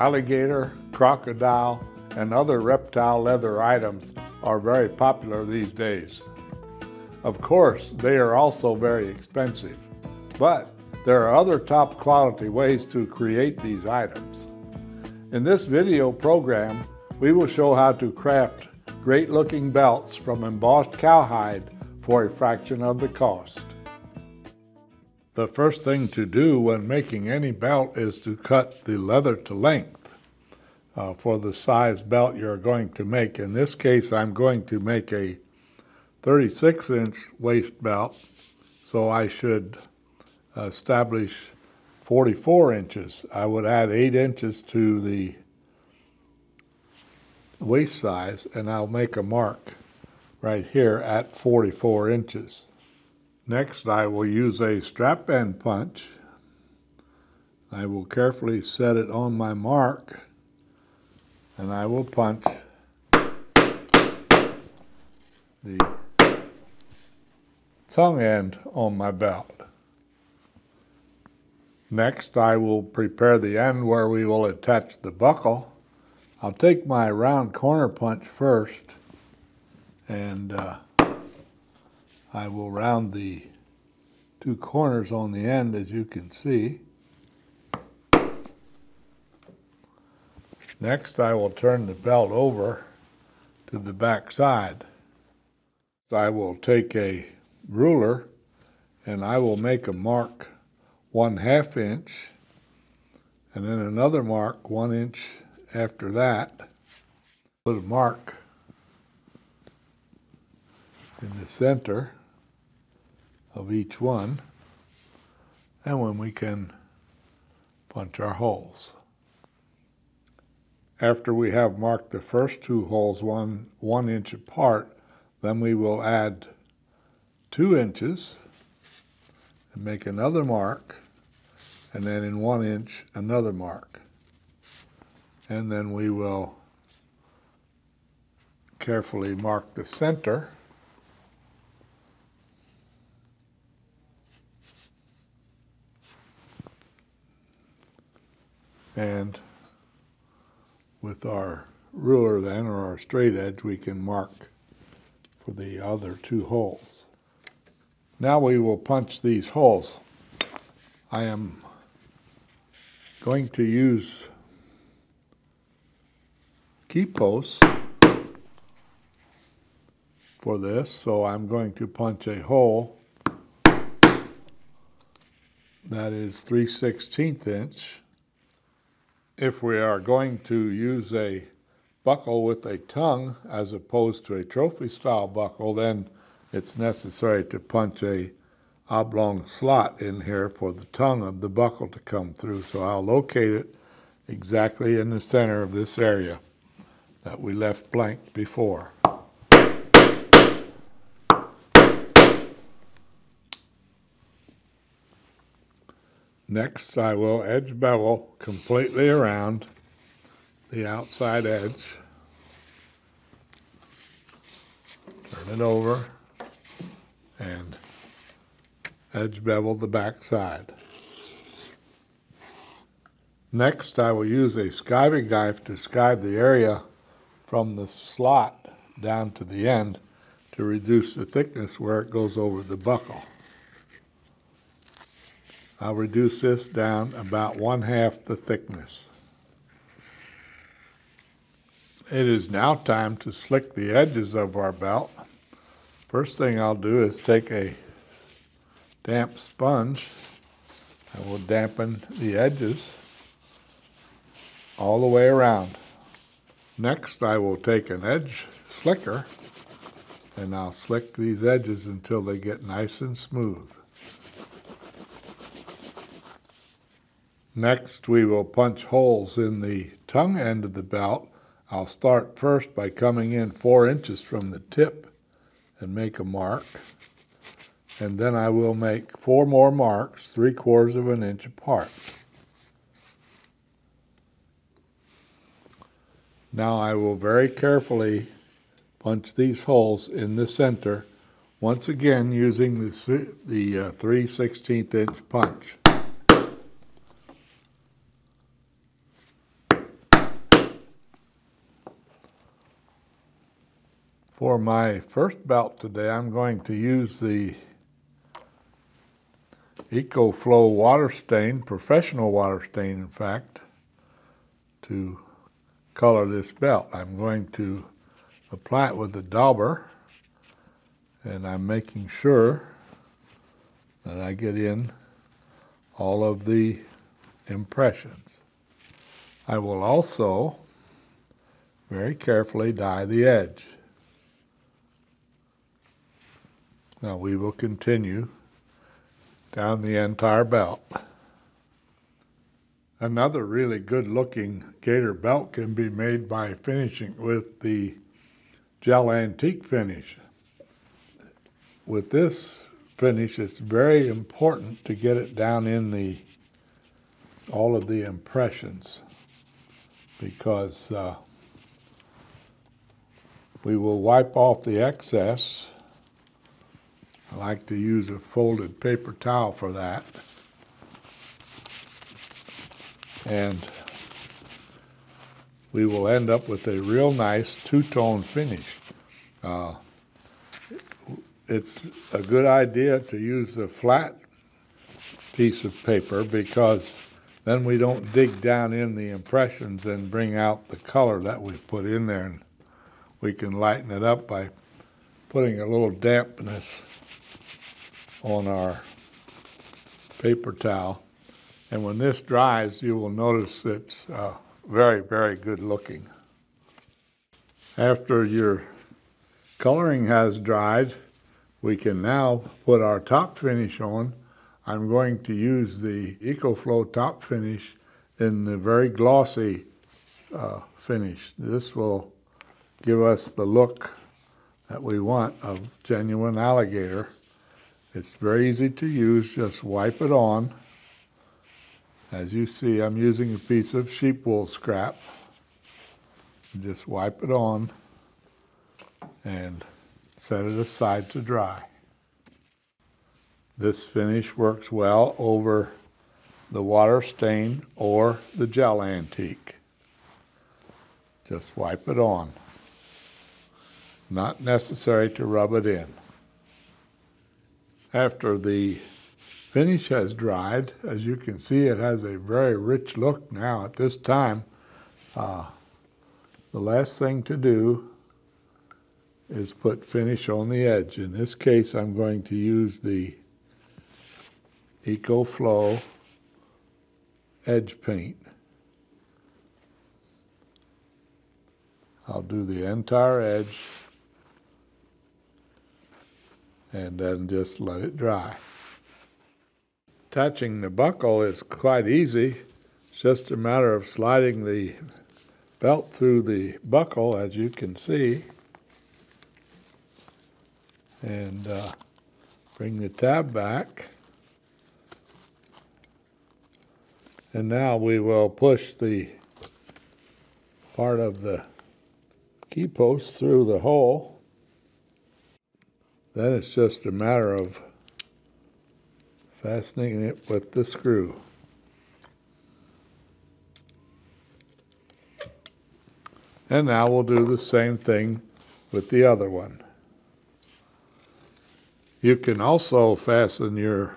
Alligator, crocodile, and other reptile leather items are very popular these days. Of course, they are also very expensive, but there are other top quality ways to create these items. In this video program, we will show how to craft great looking belts from embossed cowhide for a fraction of the cost. The first thing to do when making any belt is to cut the leather to length uh, for the size belt you're going to make. In this case, I'm going to make a 36 inch waist belt, so I should establish 44 inches. I would add 8 inches to the waist size and I'll make a mark right here at 44 inches. Next I will use a strap end punch. I will carefully set it on my mark and I will punch the tongue end on my belt. Next, I will prepare the end where we will attach the buckle. I'll take my round corner punch first, and uh, I will round the two corners on the end, as you can see. Next, I will turn the belt over to the back side. I will take a ruler and I will make a mark one half inch and then another mark one inch after that. Put a mark in the center of each one and when we can punch our holes. After we have marked the first two holes one, one inch apart, then we will add two inches and make another mark and then in one inch another mark and then we will carefully mark the center and with our ruler then or our straight edge we can mark for the other two holes. Now we will punch these holes. I am going to use key posts for this, so I'm going to punch a hole that is 3 16th inch. If we are going to use a buckle with a tongue as opposed to a trophy style buckle, then it's necessary to punch a oblong slot in here for the tongue of the buckle to come through. So I'll locate it exactly in the center of this area that we left blank before. Next, I will edge bevel completely around the outside edge. Turn it over and edge bevel the back side. Next, I will use a skiving knife to skive the area from the slot down to the end to reduce the thickness where it goes over the buckle. I'll reduce this down about one half the thickness. It is now time to slick the edges of our belt. First thing I'll do is take a damp sponge. I will dampen the edges all the way around. Next, I will take an edge slicker and I'll slick these edges until they get nice and smooth. Next, we will punch holes in the tongue end of the belt I'll start first by coming in four inches from the tip and make a mark. And then I will make four more marks, three quarters of an inch apart. Now I will very carefully punch these holes in the center, once again using the, uh, 3 16th inch punch. For my first belt today, I'm going to use the Eco-Flo water stain, professional water stain in fact, to color this belt. I'm going to apply it with the dauber and I'm making sure that I get in all of the impressions. I will also very carefully dye the edge. Now we will continue down the entire belt. Another really good looking gator belt can be made by finishing with the gel antique finish. With this finish, it's very important to get it down in the all of the impressions because uh, we will wipe off the excess I like to use a folded paper towel for that. And we will end up with a real nice two-tone finish. Uh, it's a good idea to use a flat piece of paper because then we don't dig down in the impressions and bring out the color that we put in there. And we can lighten it up by putting a little dampness on our paper towel. And when this dries, you will notice it's uh, very, very good looking. After your coloring has dried, we can now put our top finish on. I'm going to use the Eco-Flo top finish in the very glossy uh, finish. This will give us the look that we want of genuine alligator. It's very easy to use, just wipe it on. As you see, I'm using a piece of sheep wool scrap. Just wipe it on and set it aside to dry. This finish works well over the water stain or the gel antique. Just wipe it on. Not necessary to rub it in. After the finish has dried, as you can see, it has a very rich look now at this time. Uh, the last thing to do is put finish on the edge. In this case, I'm going to use the Eco-Flo edge paint. I'll do the entire edge and then just let it dry. Attaching the buckle is quite easy. It's just a matter of sliding the belt through the buckle, as you can see, and uh, bring the tab back. And now we will push the part of the key post through the hole then it's just a matter of fastening it with the screw. And now we'll do the same thing with the other one. You can also fasten your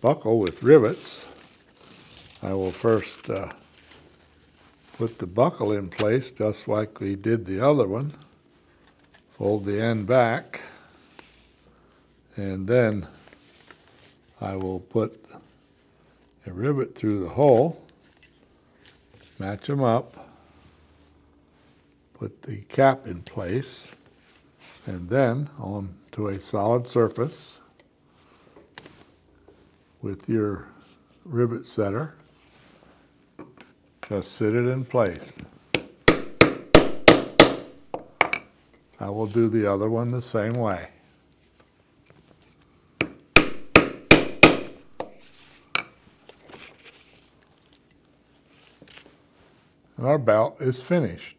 buckle with rivets. I will first uh, put the buckle in place just like we did the other one. Fold the end back. And then I will put a rivet through the hole, match them up, put the cap in place, and then onto a solid surface with your rivet setter, just sit it in place. I will do the other one the same way. And our belt is finished.